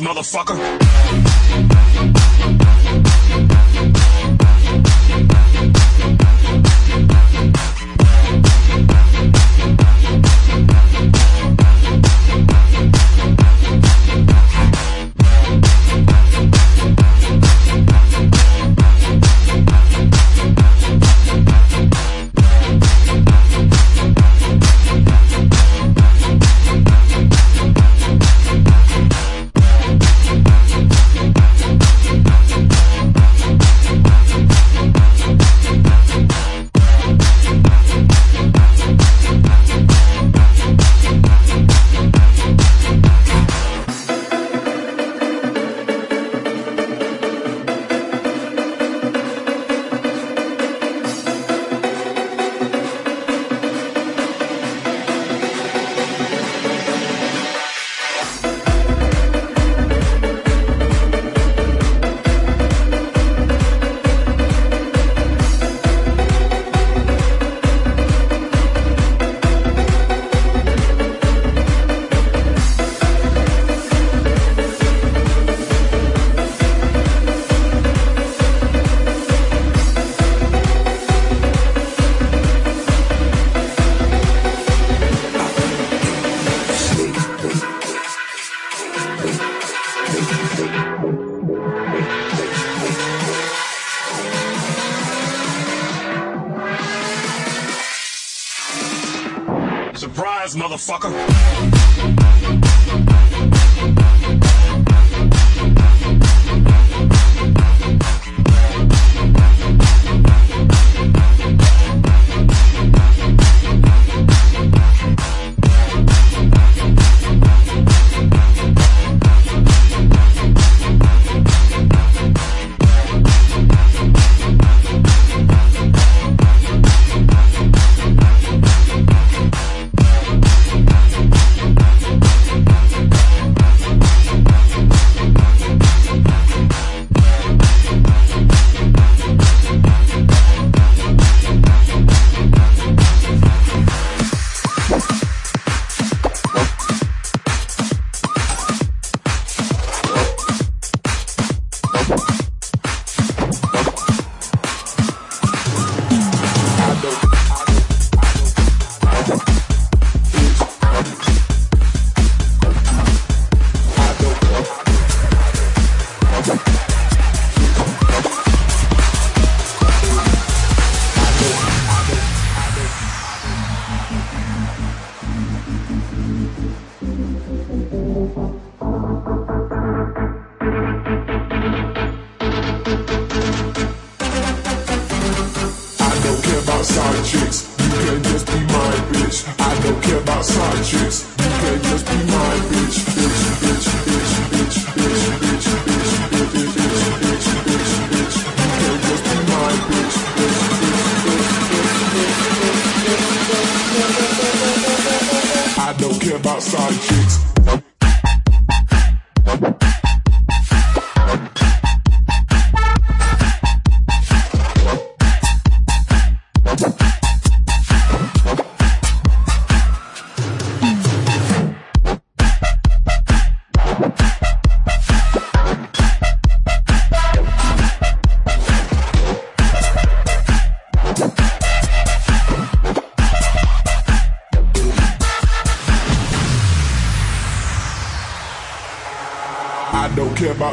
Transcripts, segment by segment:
motherfucker.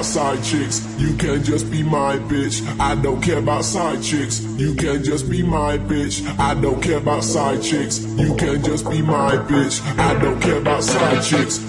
about side chicks. You can just be my bitch. I don't care about side chicks. You can just be my bitch. I don't care about side chicks. You can just be my bitch. I don't care about side chicks.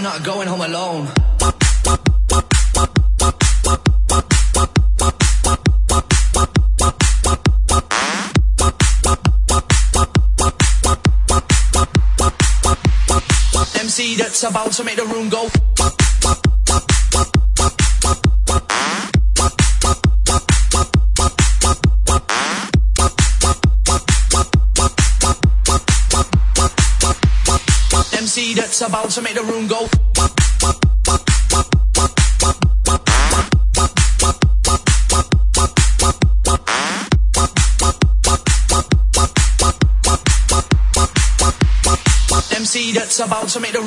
I'm not going home alone. MC that's about to make the room go. That's about to make the room go. MC that's about to make the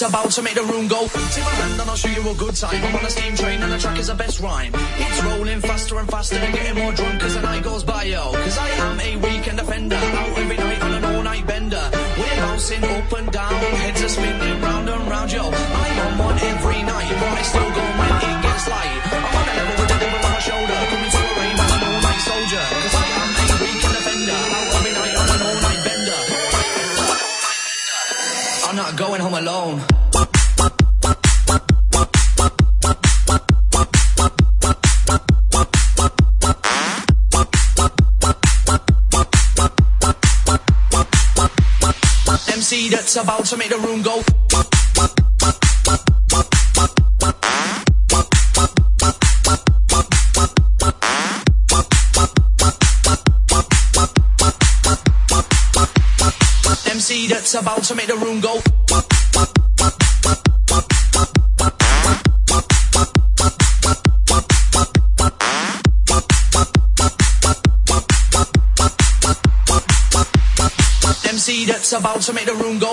that's about to make the room go. Take my hand and I'll show you a good time. I'm on a steam train and the track is the best rhyme. It's rolling faster and faster and getting more drunk as the night goes by, yo. Cause I am a weekend offender, out every night on an all-night bender. We're bouncing up and down, heads are spinning round and round, yo. I'm on one every night, but I still go when it gets light. I'm on a level with the devil on my shoulder, coming to a rave, I'm an all-night soldier. Cause I am going home alone. MC that's about to make the room go. MC that's about to make the that's about to make the room go.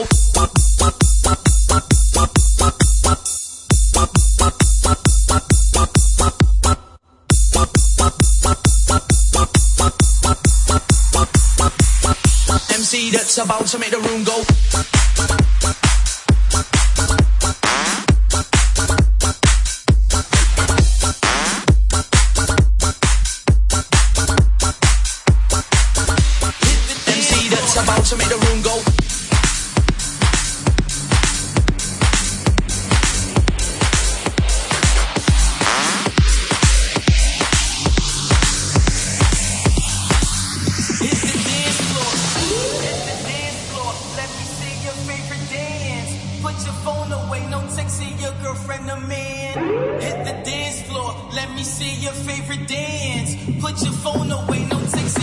MC that's about to make the room your girlfriend or man. Hit the dance floor. Let me see your favorite dance. Put your phone away, no texting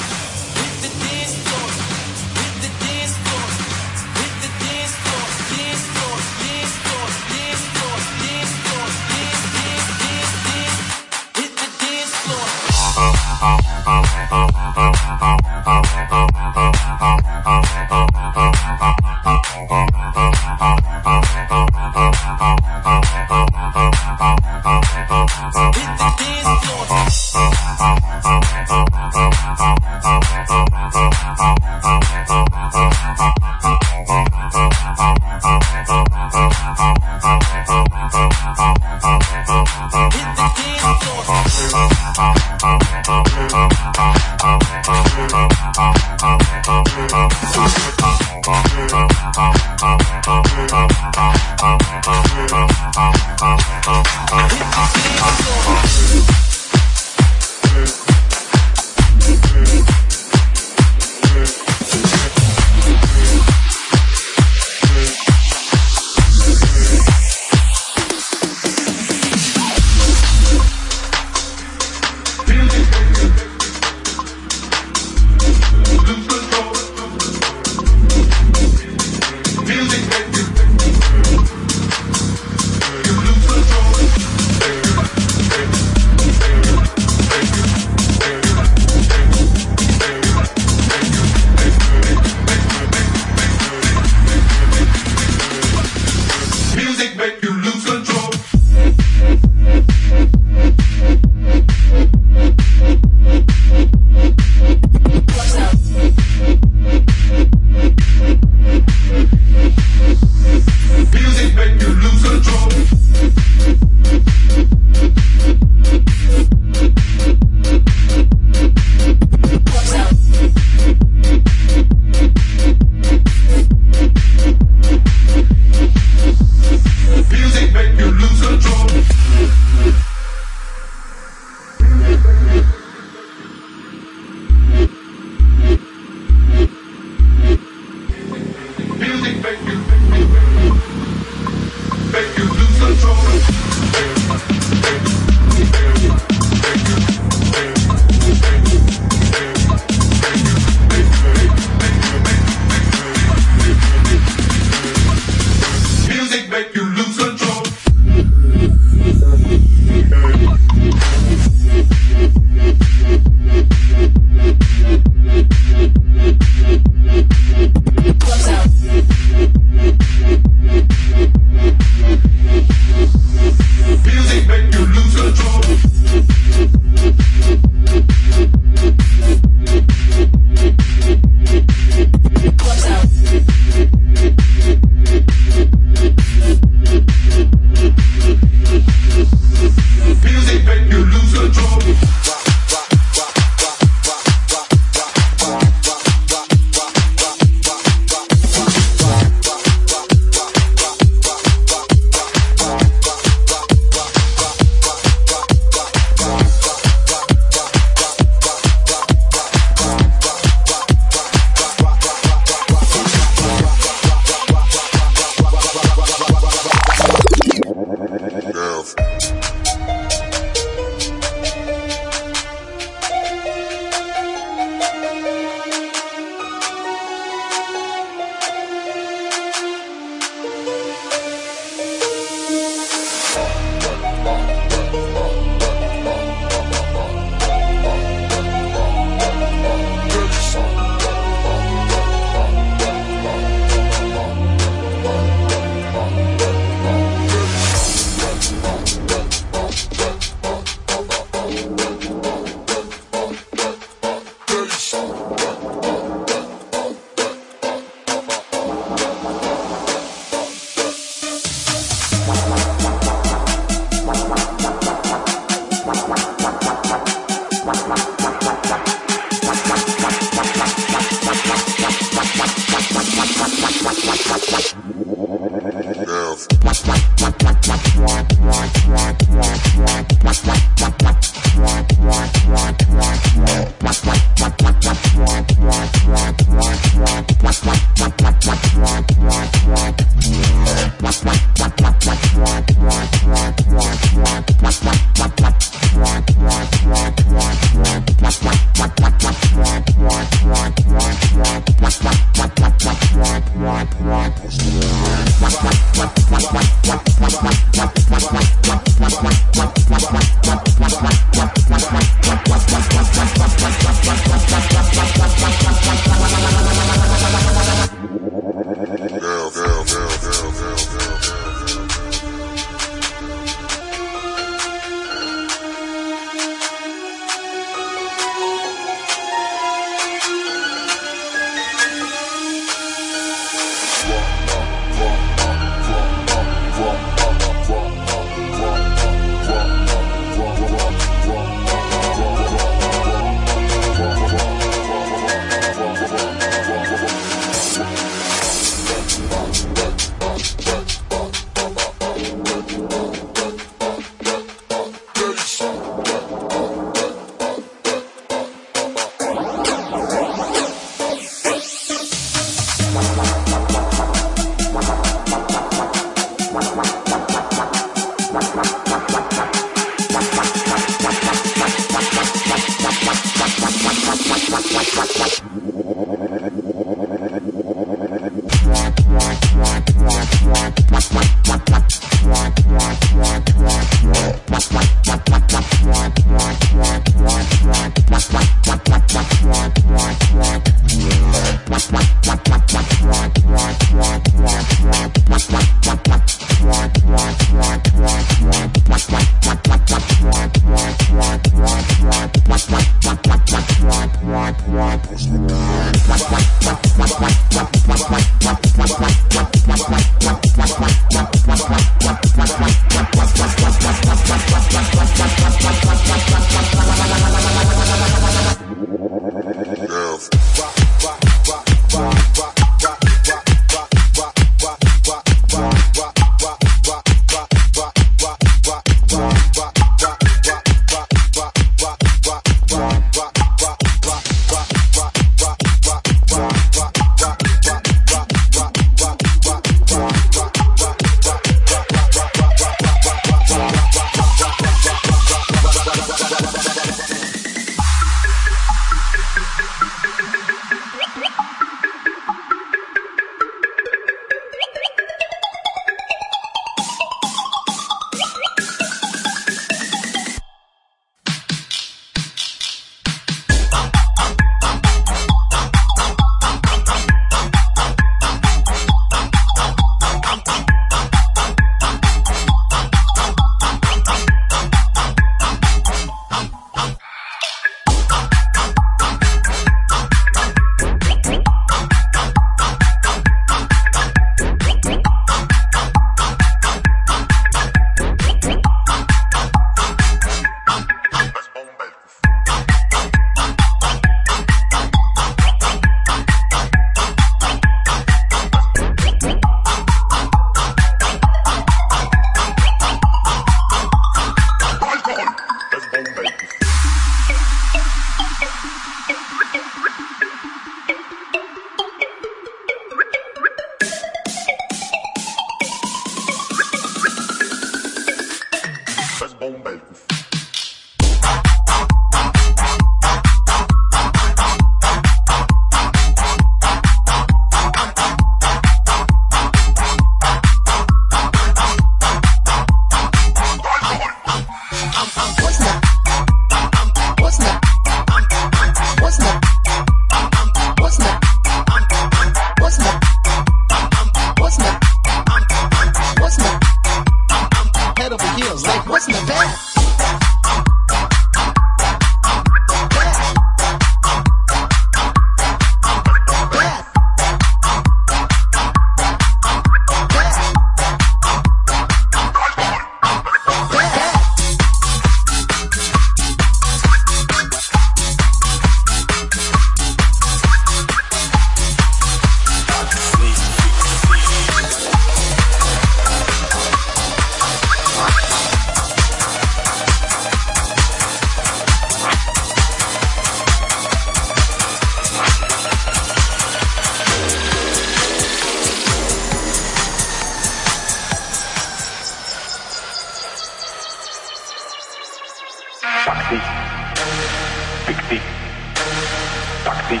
Taktik.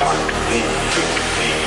Taktik. Taktik.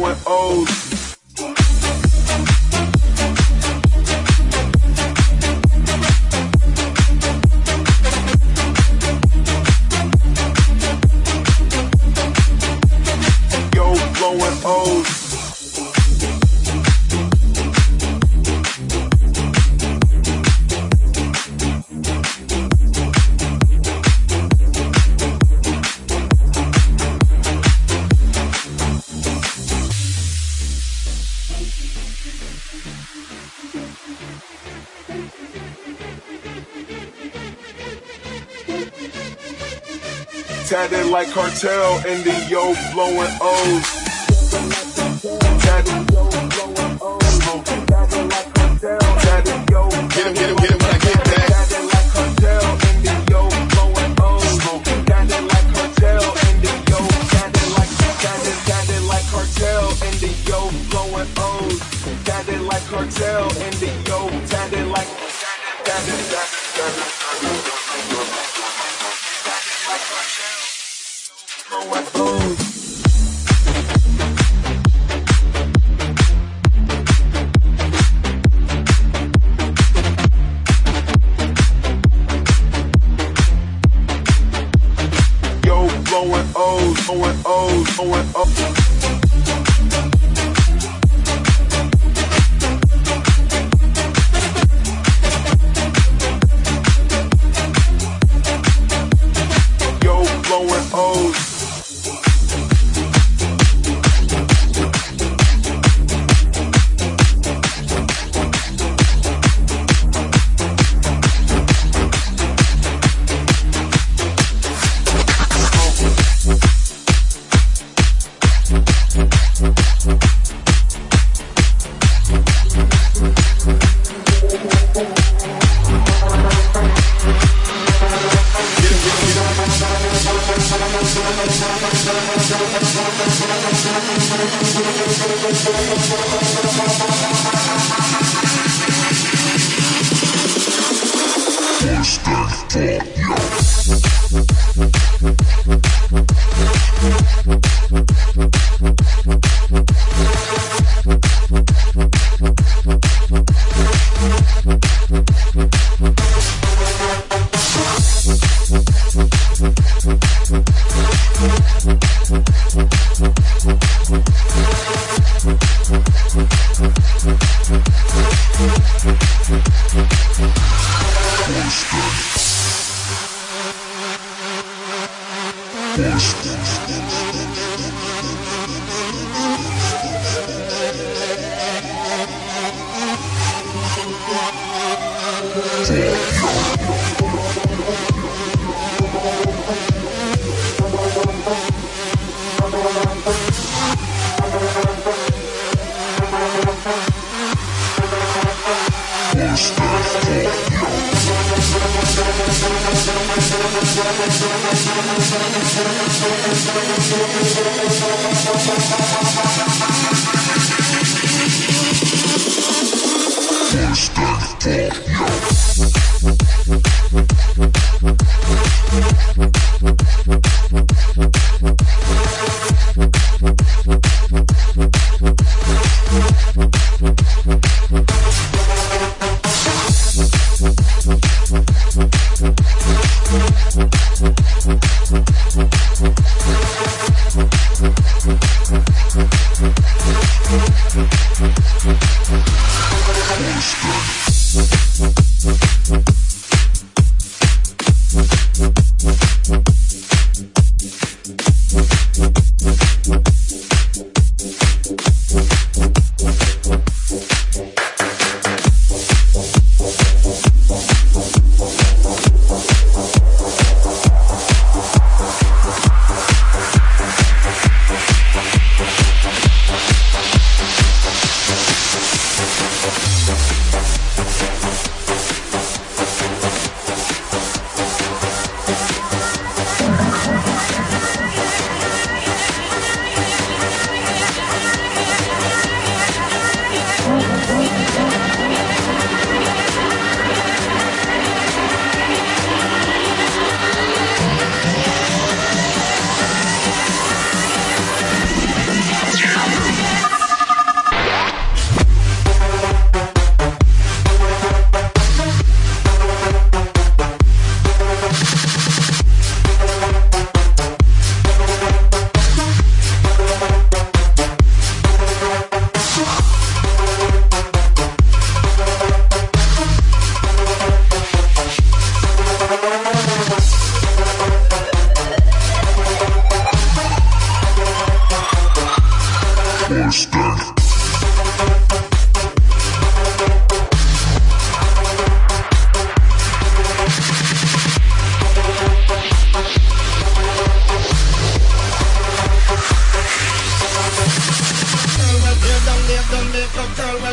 going like cartel and the yo blowing O's.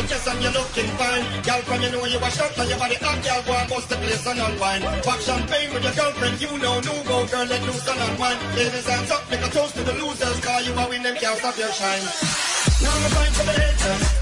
conscious and you're looking fine. Girl, from you know you wash up and your body hot, girl, go and bust the place and unwind. Pop champagne with your girlfriend, you know, no go, girl, let loose and unwind. Ladies, hands up, make a toast to the losers, Call you are winning, can't stop your shine. Now the time for the haters.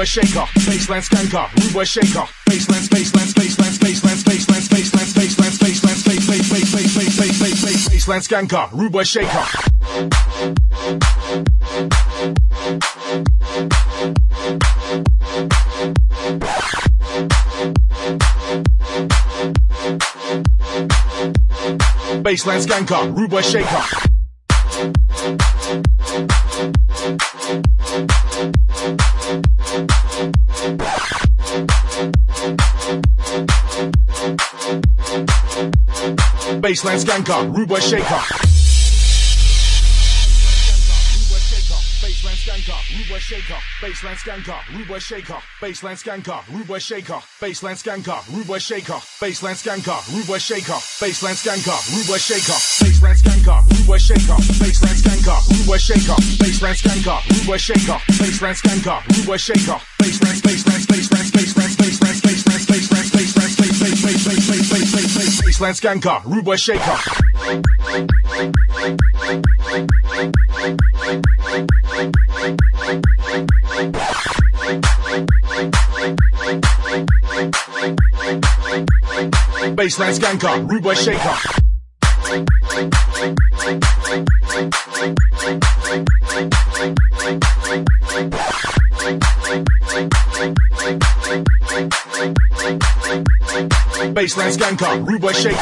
Boy shaker, baseline skanker, rude boy shaker, baseline, baseline, baseline, baseline, baseline, baseline, baseline, baseline, space, space, space, space, space, baseline skanker, rude boy shaker. Baseline skanker, rude boy shaker. Baseline skanker, rude boy shaker. Baseline skanker, rude boy shaker, baseline skanker, rude boy shaker, baseline skanker, rude boy shaker, baseline skanker, rude boy shaker, baseline skanker, rude boy shaker, baseline skanker, rude boy shaker, baseline skanker, rude boy shaker, baseline skanker, rude boy shaker, baseline skanker, rude boy shaker, baseline skanker, rude boy shaker, baseline, baseline, baseline, baseline, baseline, baseline, Aslan Skanka, Rude Boy Shaker. Baseline Skanka, Rude Boy Shaker. Baseline skanker, rude boy shaker.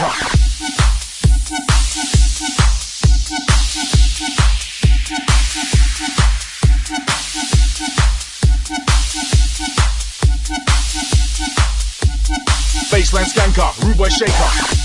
Baseline skanker, rude boy shaker.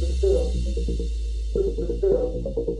Thank you.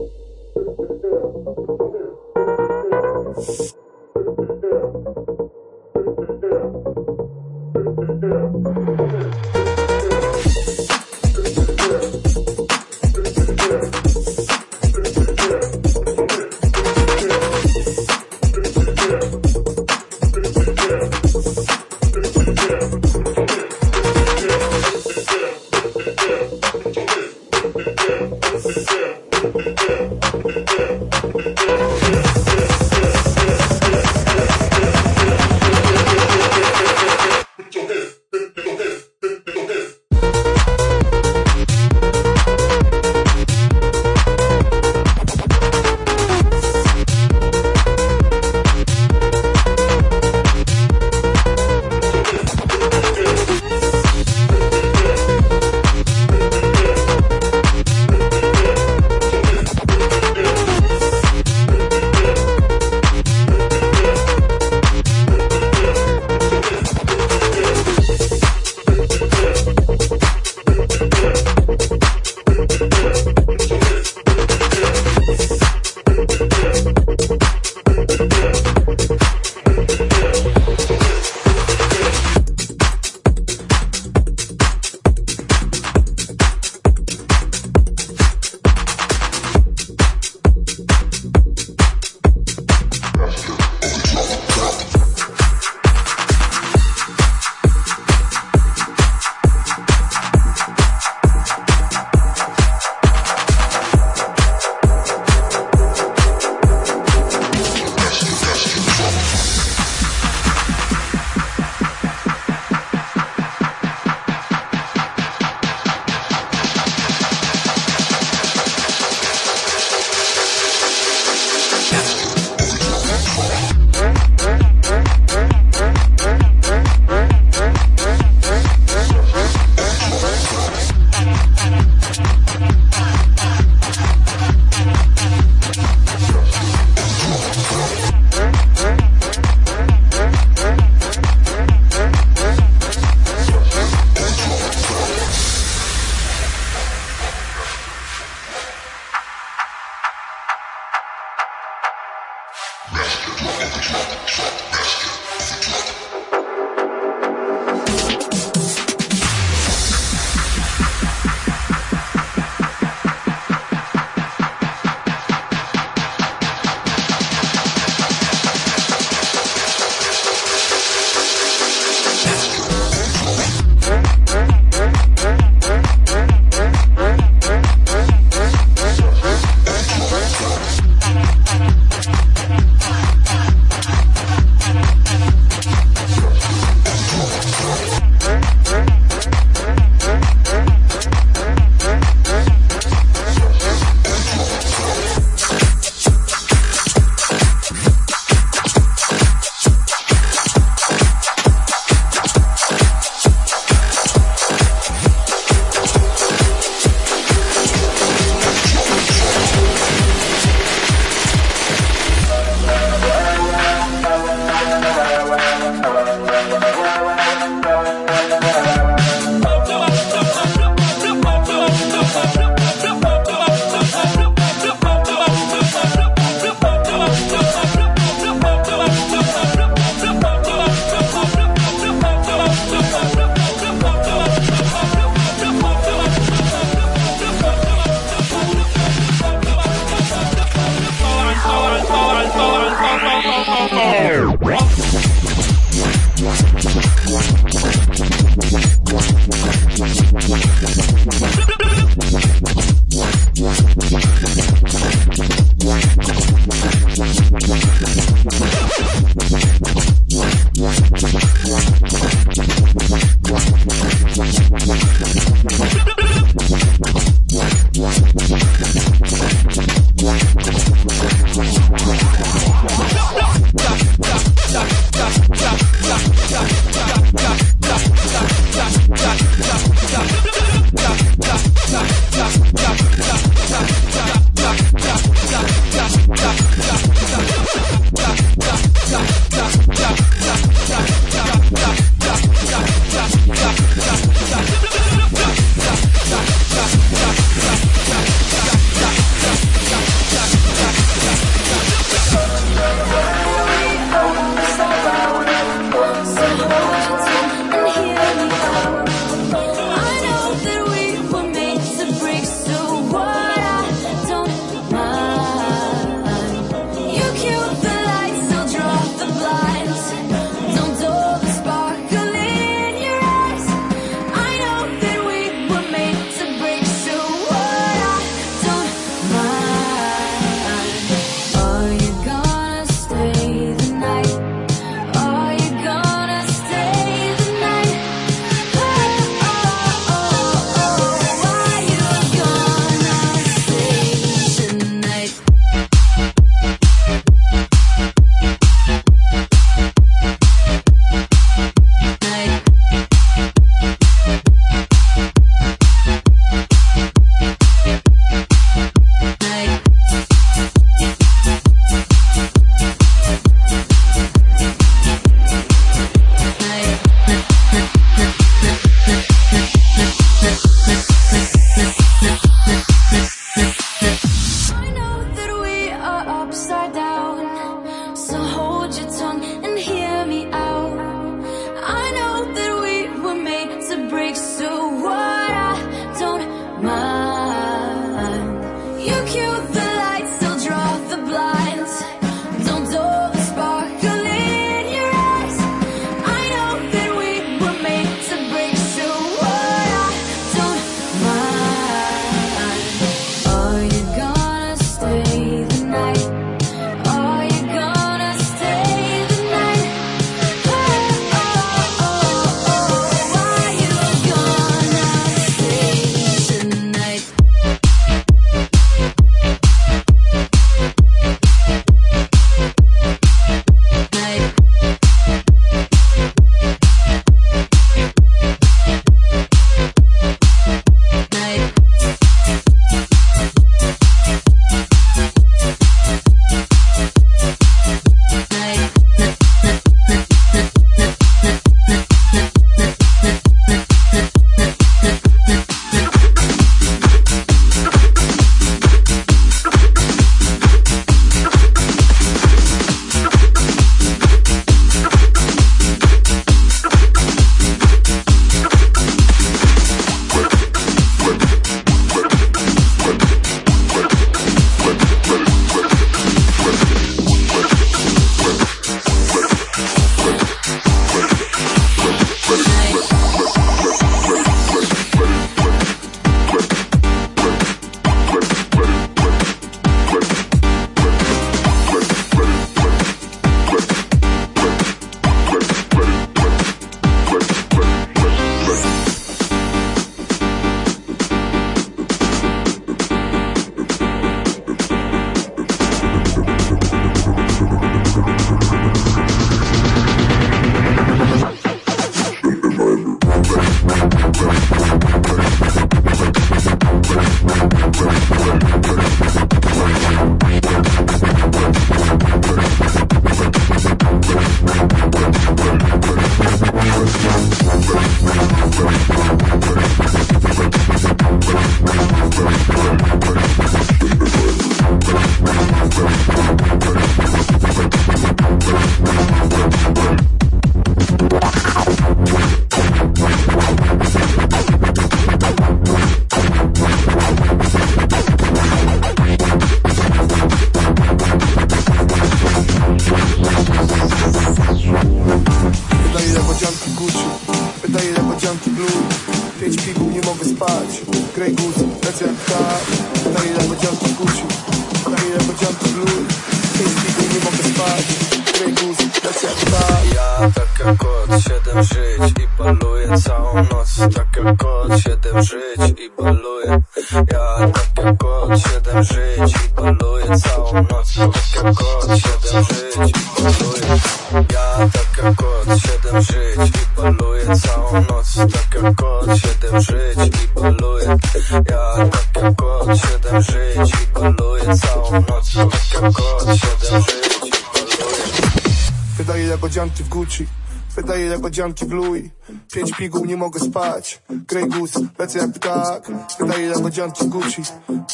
Lewodzianki w Pięć piguł, nie mogę spać. Grey Goose, lecę jak ptak. Wydaje lewodzianki w Gucci.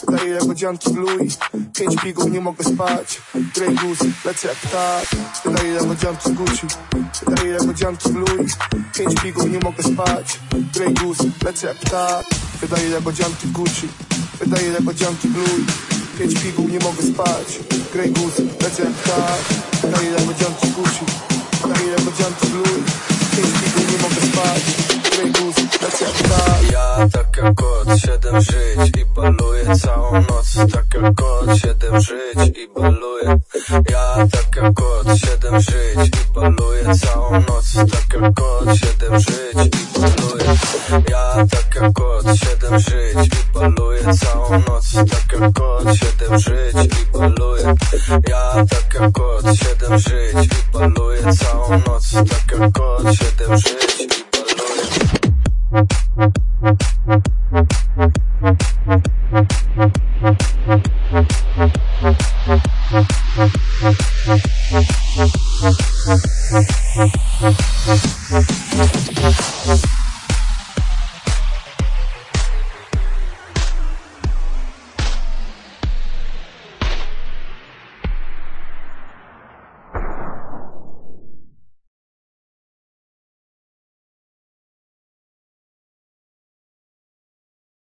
Wydaje lewodzianki w Louis Pięć piguł, nie mogę spać. Grey Goose, lecę jak ptak. Wydaje lewodzianki w Gucci. Wydaje lewodzianki w Louis Pięć piguł, nie mogę spać. Grey Goose, lecę jak ptak. Wydaje lewodzianki w Gucci. Wydaje lewodzianki w Pięć piguł, nie mogę spać. Grey Goose, lecę jak ptak. Gucci Ptak Ja tak jak kot, siedem żyć i baluję całą noc. Tak jak kot, siedem żyć i baluję. Ja tak jak kot, siedem żyć